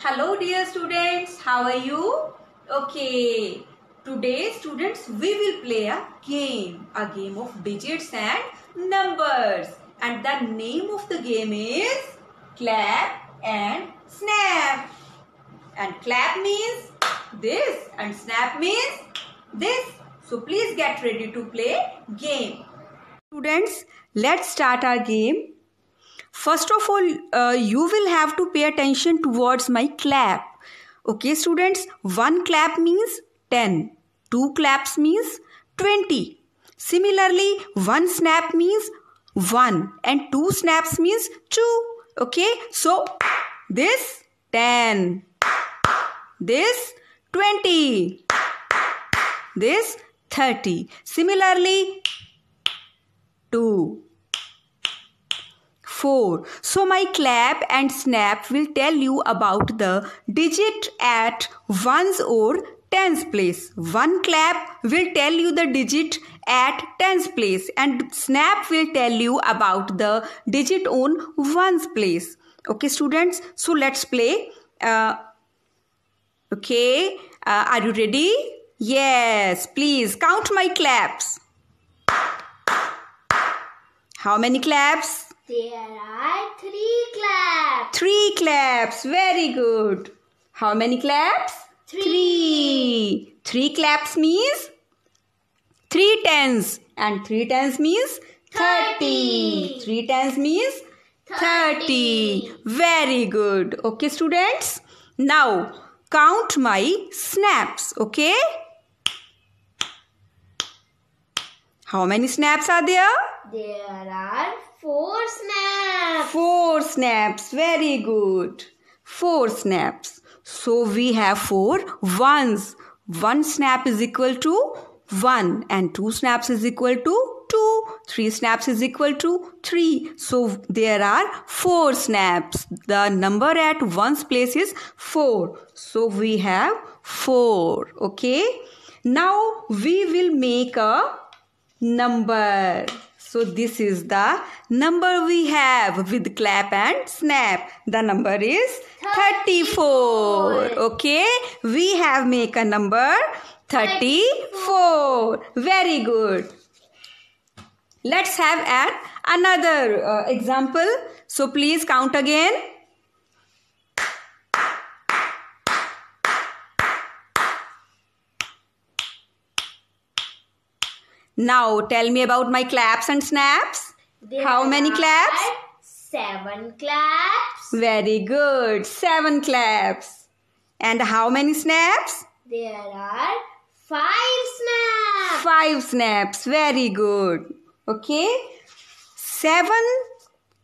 Hello dear students, how are you? Okay, today students we will play a game, a game of digits and numbers and the name of the game is clap and snap and clap means this and snap means this. So please get ready to play game. Students, let's start our game. First of all, uh, you will have to pay attention towards my clap. Okay, students, one clap means 10, two claps means 20. Similarly, one snap means 1 and two snaps means 2. Okay, so this 10, this 20, this 30. Similarly, 2 4. So my clap and snap will tell you about the digit at ones or tens place. One clap will tell you the digit at tens place and snap will tell you about the digit on ones place. Okay students, so let's play. Uh, okay, uh, are you ready? Yes, please count my claps. How many claps? There are three claps. Three claps. Very good. How many claps? Three. Three. Three claps means three tens. And three tens means thirty. Three tens means thirty. Thirty. Very good. Okay, students. Now count my snaps. Okay. How many snaps are there? There are four snaps. Four snaps. Very good. Four snaps. So we have four ones. One snap is equal to one, and two snaps is equal to two. Three snaps is equal to three. So there are four snaps. The number at one's place is four. So we have four. Okay. Now we will make a number. So this is the number we have with clap and snap. The number is 34. Okay. We have make a number 34. Very good. Let's have an another uh, example. So please count again. Now tell me about my claps and snaps. There How many claps? Seven claps. Very good. Seven claps. And how many snaps? There are five snaps. Five snaps. Very good. Okay. Seven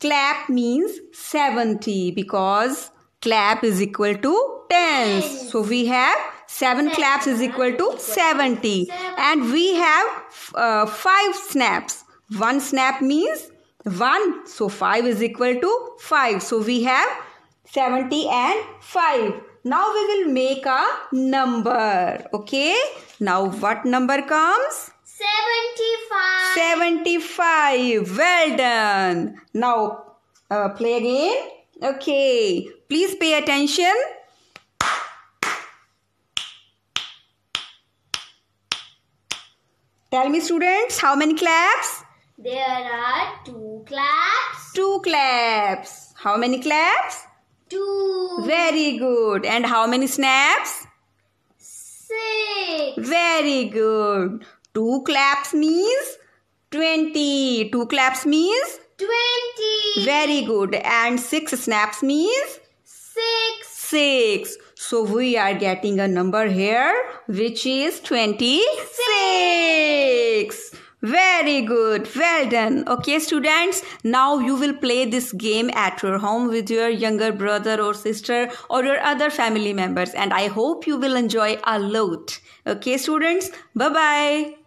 clap means 70 because clap is equal to tens. Tens. So we have seven claps is equal to 70. And we have uh, five snaps. One snap means one. So five is equal to five. So we have 70 and 5. Now we will make a number. Okay. Now what number comes? Seventy-five. 75. Well done. Now uh, play again. Okay. Please pay attention. Tell me students how many claps? There are two claps. Two claps. How many claps? Two. Very good. And how many snaps? Six. Very good. Two claps means 20. Two claps means Twenty. very good. And six snaps means Six. 6. So we are getting a number here which is 26. Very good. Well done. Okay, students. Now you will play this game at your home with your younger brother or sister or your other family members. And I hope you will enjoy a lot. Okay, students. Bye bye.